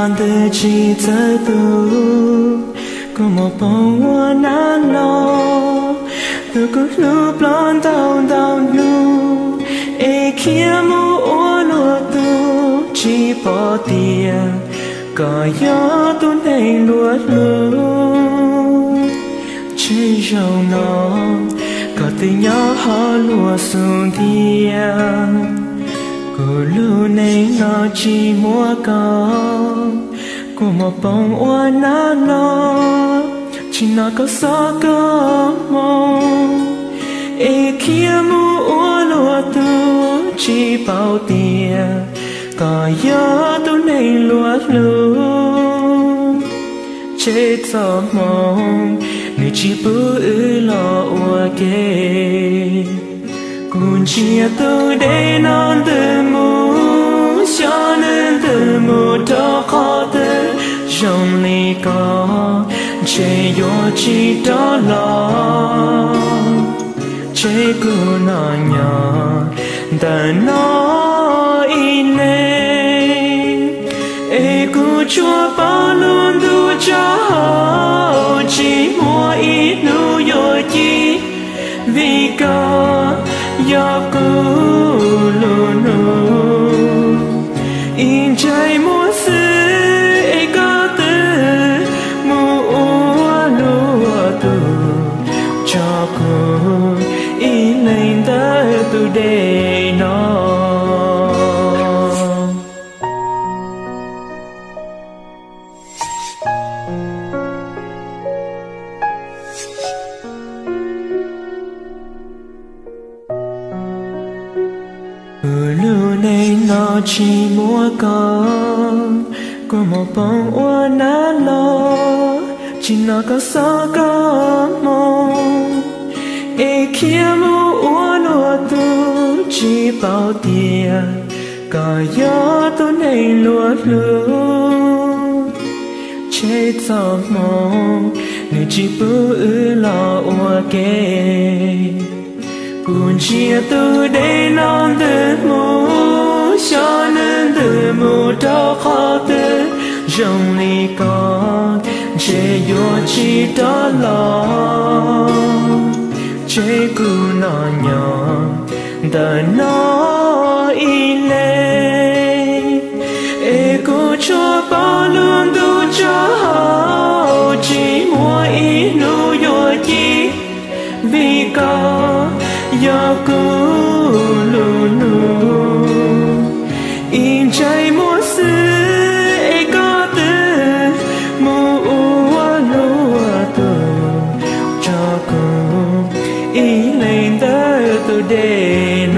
non de chi tu có một bông hoa nà cứ e kia mu tu chỉ bỏ tiền có gió tu này lúa lu chỉ giàu nó có tình nhỏ họ lúa xuống tiền cô lu này nó chỉ mua con cô một bóng hoa nà lo chỉ nó có sao có mong e kia mu hoa lúa tu chỉ bao tiền có gió tu nay lúa lu chết cho mong người chỉ bự lo hoa kê cùng chia tôi để non từ mu, cho nên từ mu đó khó từ trong ly có chế yo chi đó lo. Chế cô nó nhỏ ta nó in ê cô chúa bao luôn du cho Chi mua ít nu yo cô luôn nó chỉ mua con của một bông hoa ná lo chỉ nó có sao có mong e kia mu hoa lúa tu, chỉ bao tiền có gió tu này lúa lu chế cho mong người chỉ bự lo hoa kê. Cùng chia từ đây non từ mù đó khó tư trong lì con chế yo chi đó lo. Chế cù nó nhỏ đã nó y lê. E cô cho bao luôn đủ cho chỉ mua ít nu yo chi. Vì có yo cô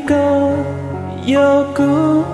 Vì có lưu cô